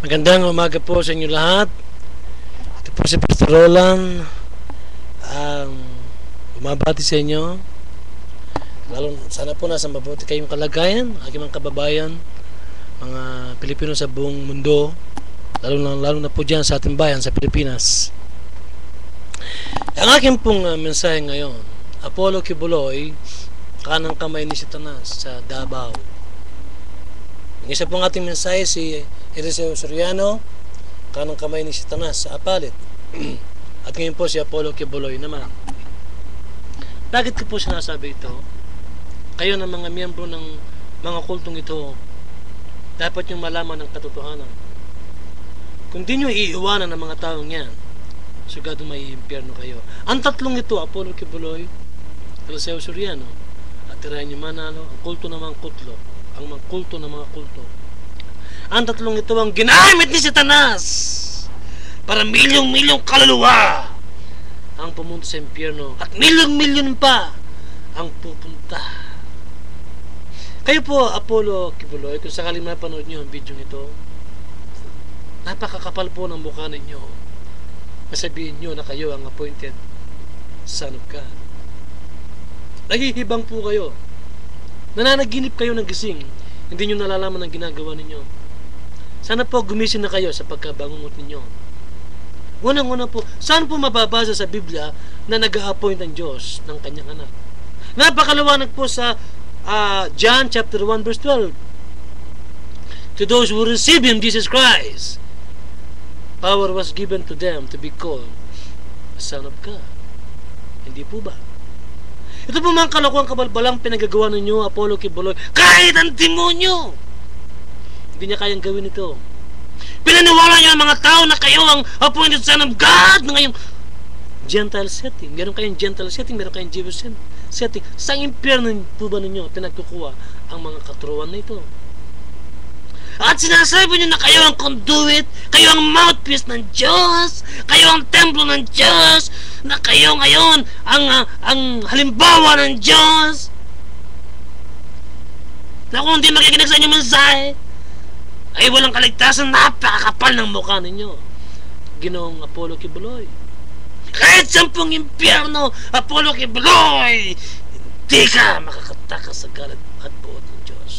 Magandang umaga po sa inyo lahat. Ito po si Pastor Roland. Ang bumabati sa inyo. Lalo, sana po nasa mabuti kayong kalagayan, aking mga kababayan, mga Pilipino sa buong mundo, lalo na, lalo na po dyan sa ating bayan, sa Pilipinas. Ang aking pong uh, mensahe ngayon, Apollo Kibuloy, kanang kamay ni Satanas sa Davao. Ang isa pong ating mensahe si Eliseo Soriano, kanang kamay ni Satanas sa Apalit. At ngayon po si Apollo Kibuloy naman. Bakit ko po sinasabi ito? Kayo ng mga miyembro ng mga kultong ito, dapat yung malaman ng katotohanan. Kung di nyo iiwanan ng mga taong yan, sugado may impyerno kayo. Ang tatlong ito, Apollo Kibuloy, Eliseo Soriano, at Tirayan Manalo, ang kulto ng mga kutlo, ang mga kulto ng mga kulto. Ang tatlong ito ang ginamit ni Satanas para milyong-milyong kaluluwa ang pumunta sa impyerno at milyong-milyon pa ang pupunta. Kayo po, Apollo Kibuloy, kung sakaling mapanood nyo ang video nito, napakakapal po ng mukha ninyo. Masabihin nyo na kayo ang appointed son of God. Nahihibang po kayo. Nananaginip kayo ng gising. Hindi nyo nalalaman ang ginagawa ninyo. Sana po gumising na kayo sa pagkabangungot ninyo. Unang-una po, saan po mababasa sa Biblia na nag-a-appoint ang Diyos ng kanyang anak? Napakalawanag po sa uh, John chapter 1 verse 12. To those who receive Him, Jesus Christ, power was given to them to be called a Son of God. Hindi po ba? Ito po mga kalokohan kabalbalang pinagagawa ninyo, Apollo Kibuloy, kahit ang demonyo! Hindi niya kayang gawin ito. Pinaniwala niyo ang mga tao na kayo ang appointed son of God na ngayong Gentile setting. Meron kayong Gentile setting, meron kayong Jewish setting. Sa impyerno po ba ninyo pinagkukuha ang mga katuruan na ito? At sinasabi niyo na kayo ang conduit, kayo ang mouthpiece ng Diyos, kayo ang templo ng Diyos, na kayo ngayon ang, uh, ang halimbawa ng Diyos. Na kung hindi makikinig sa inyong mensahe, ay walang kaligtasan, napakakapal ng mukha ninyo. Ginoong Apollo Kibuloy. Kahit sampung impyerno, Apollo Kibuloy, hindi ka makakatakas sa galit at buot ng Diyos.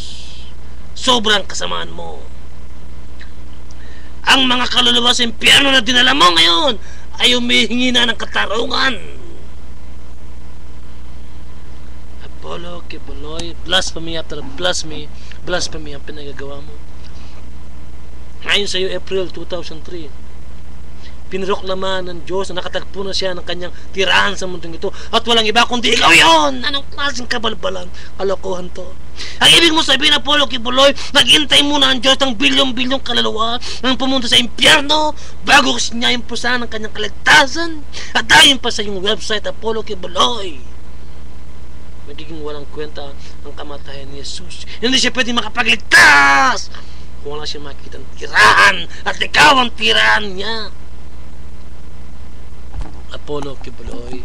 Sobrang kasamaan mo. Ang mga kaluluwa sa impyerno na dinala mo ngayon ay humihingi na ng katarungan. Apollo, Kibuloy, blasphemy after blasphemy, blasphemy ang pinagagawa mo. Ngayon sa iyo, April 2003, pinroklaman ng Diyos na nakatagpo na siya ng kanyang tirahan sa mundong ito. At walang iba kundi ikaw yon anong klaseng kabalbalan? Kalokohan to. Ang ibig mo sabihin Apollo Kibuloy naghintay muna ang Diyos ng bilyong-bilyong kaluluwa nang pumunta sa impyerno bago niya impusan ng kanyang kaligtasan. At dahil pa sa iyong website Apollo Kibuloy magiging walang kwenta ang kamatayan ni Jesus. Hindi siya pwede makapagligtas wala siya makikita ng tirahan at ikaw ang tirahan niya Apollo Kibuloy.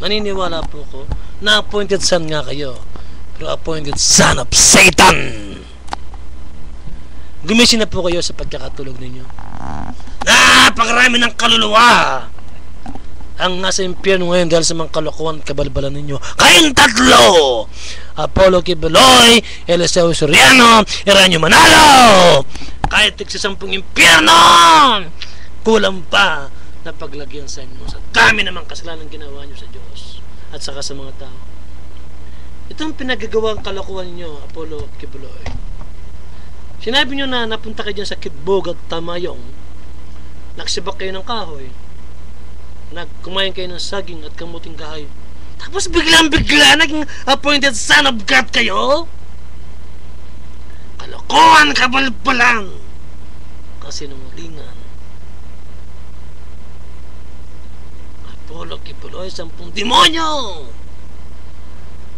Naniniwala po ko na appointed son nga kayo. Pero appointed son of Satan! Gumising na po kayo sa pagkakatulog ninyo. Napakarami ng kaluluwa! Ang nasa impyerno ngayon dahil sa mga kalokohan kabalbalan ninyo. Kayong tatlo! Apollo Kibuloy, Eliseo Soriano, Eranio Manalo! Kahit tigsasampung impyerno! Kulang pa na paglagyan sa inyo sa dami namang kasalanan ginawa nyo sa Diyos at saka sa mga tao. Itong pinagagawang kalokohan ninyo, Apollo Kibuloy. Sinabi nyo na napunta kayo dyan sa Kitbog at Tamayong, nagsibak kayo ng kahoy, nagkumain kayo ng saging at kamuting kahoy, tapos biglang-bigla naging appointed son of God kayo? Kalokohan, kabalbalan, kasi nungalingan, Apollo Kipuloy, sampung demonyo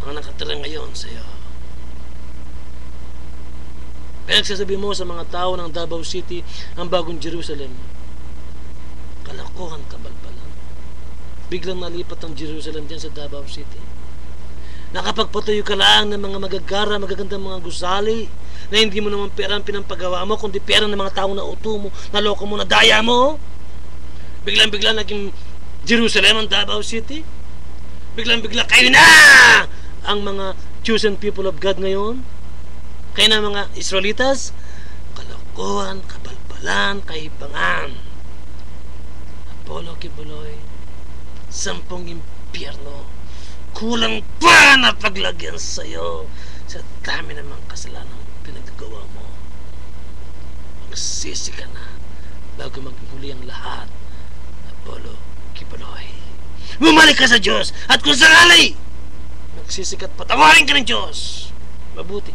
ang nakatira ngayon sa iyo. Pinagsasabi mo sa mga tao ng Davao City ang bagong Jerusalem. Kalakohan kabalbalan. Biglang nalipat ang Jerusalem dyan sa Davao City. Nakapagpatuyo ka lang ng mga magagara, magagandang mga gusali, na hindi mo naman pera ang pinampagawa mo, kundi pera ng mga taong nauto mo, naloko mo, nadaya mo. Biglang-bigla naging Jerusalem ang Davao City. Biglang-bigla kayo na ang mga chosen people of God ngayon. Kayo na mga Israelitas. Kalokohan, kabalbalan, kaibangan. Apollo Kibuloy, sampung impyerno, kulang pa na paglagyan sa'yo sa dami namang kasalanan pinagagawa mo. Magsisi ka na bago maghuli ang lahat. Apollo Kibuloy. Bumalik ka sa Diyos at kung sakali, magsisikat patawarin ka ng Diyos. Mabuti.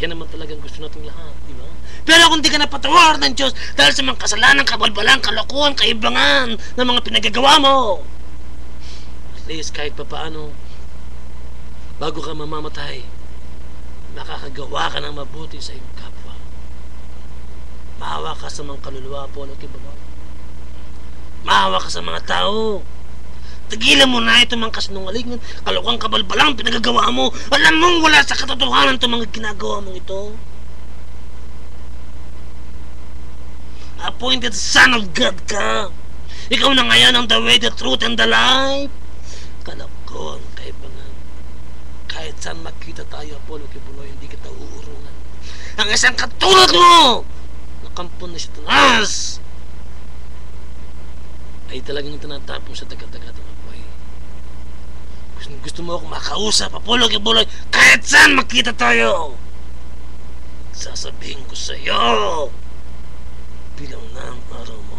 Yan naman talagang gusto nating lahat, di ba? Pero kung di ka napatawar ng Diyos dahil sa mga kasalanan, kabalbalan, kalokohan, kaibangan ng mga pinagagawa mo, at least kahit papaano, bago ka mamamatay, makakagawa ka ng mabuti sa iyong kapwa. Maawa ka sa mga kaluluwa po, Lord Kibalon. Maawa ka sa mga tao. Tigilan mo na ito mga kasinungalingan, kalokohan, kabalbalang pinagagawa mo. Alam mong wala sa katotohanan itong mga ginagawa mong ito. Appointed son of God ka. Ikaw na ngayon ang the way, the truth, and the life. Kalokohan, kaibangan. Kahit saan makita tayo, Apollo Kibuloy, hindi kita uurungan. Ang isang katulad mo, nakampon na si Tanas, ay talagang tinatapon sa taga-taga ng apoy. Gusto, gusto mo ako makausap, Apollo Kibuloy, kahit saan makita tayo. Sasabihin ko sa iyo, na ang araw mo.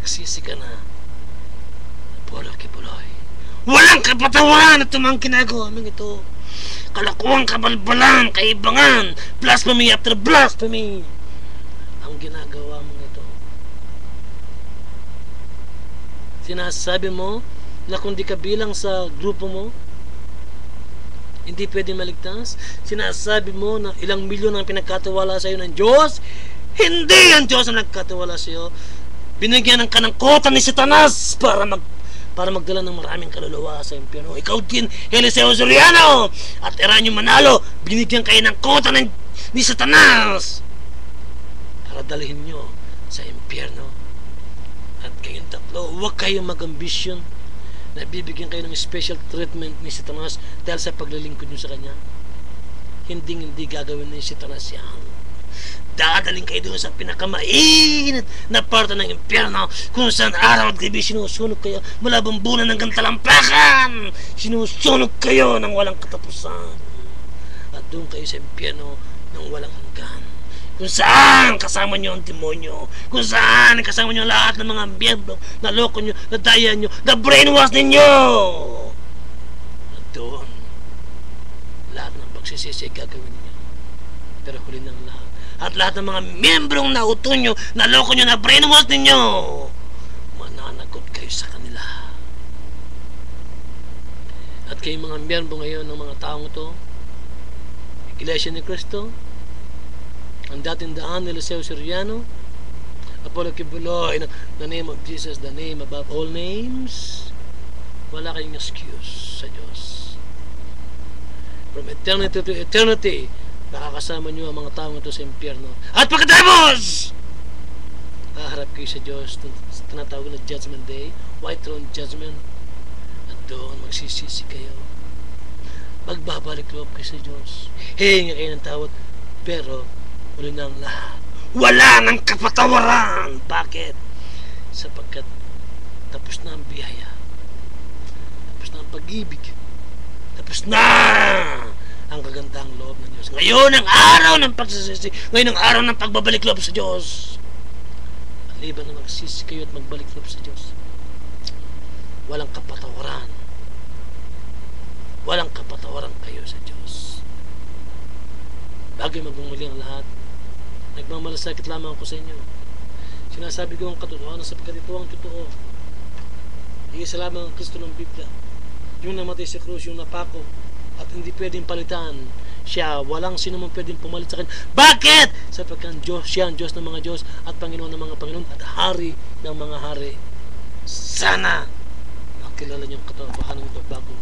Magsisi ka na. Apollo Kibuloy. Walang kapatawaran at mga ginagawa mong ito. Kalakuang kabalbalan, kaibangan, blasphemy after blasphemy. Ang ginagawa mong ito. Sinasabi mo na kung di ka bilang sa grupo mo, hindi pwede maligtas. Sinasabi mo na ilang milyon ang pinagkatiwala sa iyo ng Diyos, hindi ang Diyos ang nagkatiwala sa iyo. Binigyan ng kanangkotan ni Satanas para mag para magdala ng maraming kaluluwa sa impyerno. Ikaw din, Eliseo Soriano at Eranio Manalo, binigyan kayo ng kota ng, ni Satanas para dalhin nyo sa impyerno. At kayong tatlo, huwag kayong mag-ambisyon na bibigyan kayo ng special treatment ni Satanas dahil sa paglilingkod nyo sa kanya. Hindi hindi gagawin ni Satanas yan dadaling kayo doon sa pinakamainit na parte ng impyerno kung saan araw at gabi sinusunog kayo mula bambunan ng gantalampakan sinusunog kayo ng walang katapusan. At doon kayo sa impyerno ng walang hanggan. Kung saan kasama nyo ang demonyo. Kung saan kasama nyo lahat ng mga miyembro na loko nyo, na daya nyo, na brainwash ninyo. At doon lahat ng pagsisisi gagawin ninyo pero huli ng lahat at lahat ng mga membrong nauto nyo, naloko nyo, na brainwash ninyo, mananagot kayo sa kanila. At kayo mga miyembro ngayon ng mga taong ito, Iglesia ni Cristo, ang dating daan ni Liceo Soriano, Apollo Kibuloy, in the name of Jesus, the name above all names, wala kayong excuse sa Diyos. From eternity to eternity, nakakasama nyo ang mga taong ito sa impyerno. At pagkatapos, haharap kayo sa Diyos sa tinatawag na Judgment Day, White Throne Judgment, at doon magsisisi kayo. Magbabalik loob kayo sa Diyos. Hihinga kayo ng tawad, pero uli na ang lahat. Wala nang kapatawaran! Bakit? Sapagkat tapos na ang biyaya. Tapos na ang pag-ibig. Tapos na ang kagandang loob ng Diyos. Ngayon ang araw ng pagsisisi. Ngayon ang araw ng pagbabalik loob sa Diyos. Liban na magsisi kayo at magbalik loob sa Diyos. Walang kapatawaran. Walang kapatawaran kayo sa Diyos. Bago magmumuli ang lahat, nagmamalasakit lamang ako sa inyo. Sinasabi ko ang katotohanan sapagkat ito ang totoo. Iisa lamang ang Kristo ng Biblia. Yung namatay sa krus, yung napako, at hindi pwedeng palitan siya. Walang sino man pwedeng pumalit sa kanya. Bakit? Sapagkat Diyos, siya ang Diyos ng mga Diyos at Panginoon ng mga Panginoon at Hari ng mga Hari. Sana makilala niyo ang katotohanan ito bago